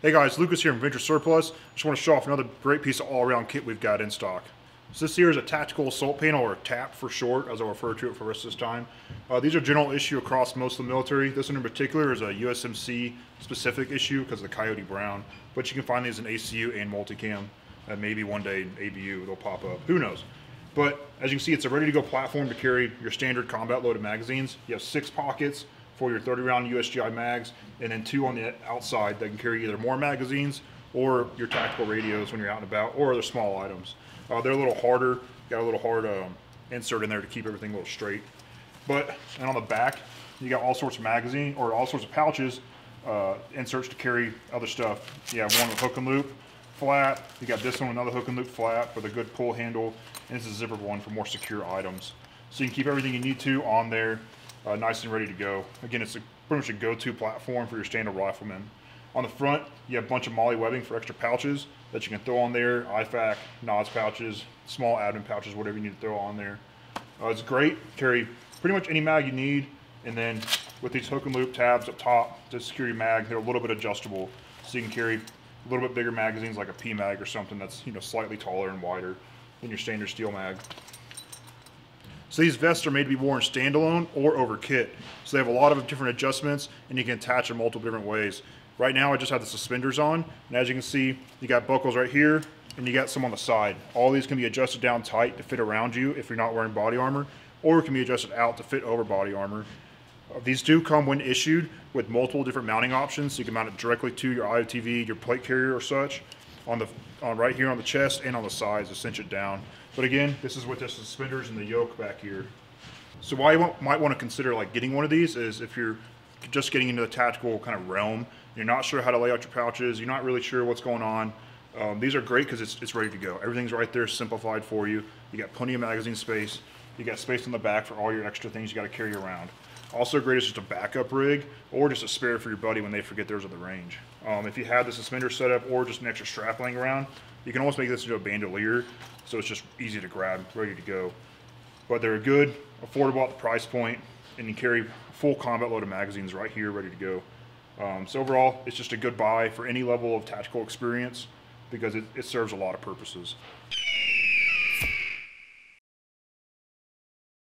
Hey guys, Lucas here from Venture Surplus. Just want to show off another great piece of all-around kit we've got in stock. So this here is a tactical assault panel, or TAP for short, as I'll refer to it for the rest of this time. Uh, these are general issue across most of the military. This one in particular is a USMC specific issue because of the Coyote Brown, but you can find these in ACU and multicam. And maybe one day in ABU they'll pop up. Who knows? But as you can see, it's a ready-to-go platform to carry your standard combat-loaded magazines. You have six pockets, for your 30 round USGI mags, and then two on the outside that can carry either more magazines or your tactical radios when you're out and about, or other small items. Uh, they're a little harder, got a little hard um, insert in there to keep everything a little straight. But, and on the back, you got all sorts of magazine, or all sorts of pouches, uh, inserts to carry other stuff. You have one with hook and loop, flat. You got this one, another hook and loop flat with a good pull handle, and this is a zippered one for more secure items. So you can keep everything you need to on there uh, nice and ready to go. Again, it's a, pretty much a go-to platform for your standard rifleman. On the front, you have a bunch of MOLLE webbing for extra pouches that you can throw on there, IFAK, NOS pouches, small admin pouches, whatever you need to throw on there. Uh, it's great, carry pretty much any mag you need, and then with these hook and loop tabs up top to secure your mag, they're a little bit adjustable, so you can carry a little bit bigger magazines like a PMag or something that's you know slightly taller and wider than your standard steel mag. So these vests are made to be worn standalone or over kit. So they have a lot of different adjustments and you can attach them multiple different ways. Right now I just have the suspenders on and as you can see you got buckles right here and you got some on the side. All these can be adjusted down tight to fit around you if you're not wearing body armor or it can be adjusted out to fit over body armor. These do come when issued with multiple different mounting options so you can mount it directly to your IOTV, your plate carrier or such on the on right here on the chest and on the sides to cinch it down. But again, this is with the suspenders and the yoke back here. So why you might want to consider like getting one of these is if you're just getting into the tactical kind of realm, you're not sure how to lay out your pouches, you're not really sure what's going on. Um, these are great because it's, it's ready to go. Everything's right there, simplified for you. You got plenty of magazine space. You got space on the back for all your extra things you got to carry around. Also great as just a backup rig or just a spare for your buddy when they forget theirs at the range. Um, if you have the suspender set up or just an extra strap laying around, you can almost make this into a bandolier, so it's just easy to grab, ready to go. But they're good, affordable at the price point, and you carry full combat load of magazines right here, ready to go. Um, so overall, it's just a good buy for any level of tactical experience because it, it serves a lot of purposes.